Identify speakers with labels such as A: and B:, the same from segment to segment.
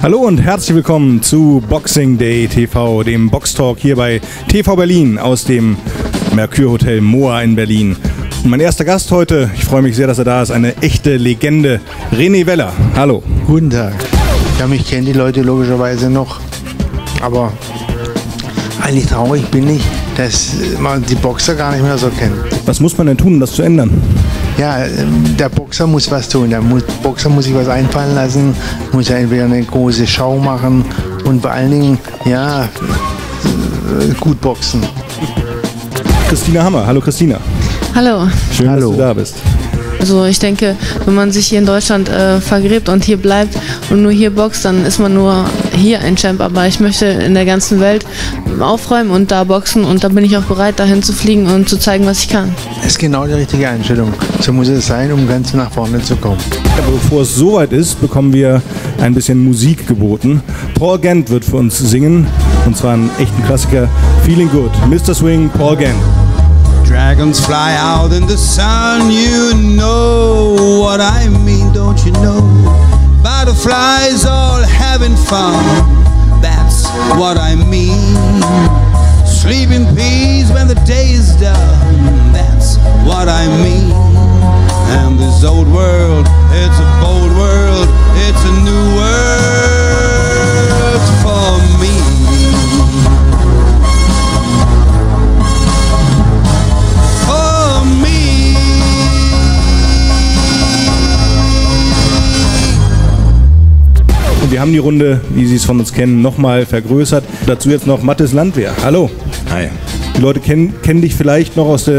A: Hallo und herzlich willkommen zu Boxing Day TV, dem Boxtalk hier bei TV Berlin aus dem Mercure Hotel Moa in Berlin. Und mein erster Gast heute, ich freue mich sehr, dass er da ist, eine echte Legende, René Weller. Hallo.
B: Guten Tag. Ja, mich kennen die Leute logischerweise noch. Aber eigentlich traurig bin ich, dass man die Boxer gar nicht mehr so kennt.
A: Was muss man denn tun, um das zu ändern?
B: Ja, ähm, der Boxer muss was tun. Der Boxer muss sich was einfallen lassen, muss ja entweder eine große Show machen und vor allen Dingen, ja, äh, gut boxen.
A: Christina Hammer. Hallo Christina.
C: Hallo.
A: Schön,
B: Hallo.
A: dass du da bist.
C: Also ich denke, wenn man sich hier in Deutschland äh, vergräbt und hier bleibt und nur hier boxt, dann ist man nur hier ein Champ. Aber ich möchte in der ganzen Welt aufräumen und da boxen und da bin ich auch bereit, dahin zu fliegen und zu zeigen, was ich kann.
B: Das ist genau die richtige Einstellung. So muss es sein, um ganz nach vorne zu kommen.
A: Aber bevor es soweit ist, bekommen wir ein bisschen Musik geboten. Paul Gant wird für uns singen und zwar einen echten Klassiker, Feeling Good. Mr. Swing, Paul Gant.
D: Dragons fly out in the sun, you know what I mean, don't you know? Butterflies all having fun, that's what I mean. Sleep in peace when the day
A: wir haben die Runde, wie Sie es von uns kennen, nochmal vergrößert. Dazu jetzt noch Mathis Landwehr. Hallo.
E: Hi.
A: Die Leute kennen, kennen dich vielleicht noch aus der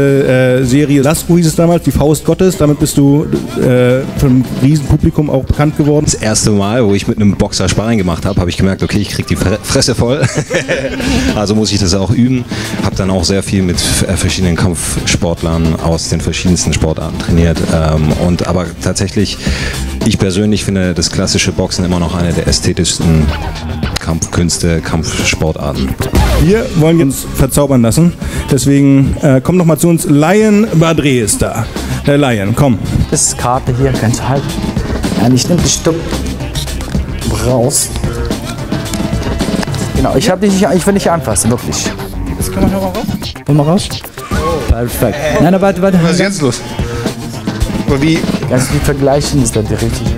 A: äh, Serie Lasco hieß es damals, die Faust Gottes. Damit bist du äh, vom Riesenpublikum auch bekannt geworden.
E: Das erste Mal, wo ich mit einem Boxer Sparring gemacht habe, habe ich gemerkt, okay, ich krieg die Fre- Fresse voll. also muss ich das auch üben. Habe dann auch sehr viel mit äh, verschiedenen Kampfsportlern aus den verschiedensten Sportarten trainiert. Ähm, und aber tatsächlich, ich persönlich finde das klassische Boxen immer noch eine der ästhetischsten Kampfkünste, Kampfsportarten.
A: Wir wollen uns verzaubern lassen. Deswegen äh, komm noch mal zu uns. Lion Badre ist da. Herr Lion, komm.
F: Das ist Karte hier, kannst du halten. Ja, ich nehme die Stück raus. Genau, ich, hab dich, nicht- ich will nicht anfassen, wirklich. Das kann man noch mal raus? Wollen wir raus? Perfekt. Nein, nein, warte, warte.
B: Was ist jetzt los? Aber wie?
F: Kannst du die vergleichen, ist das die richtige?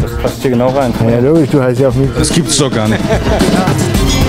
G: Das passt hier genau rein.
B: Ja, logisch, du hast ja auf mich.
A: Das gibt's doch gar nicht.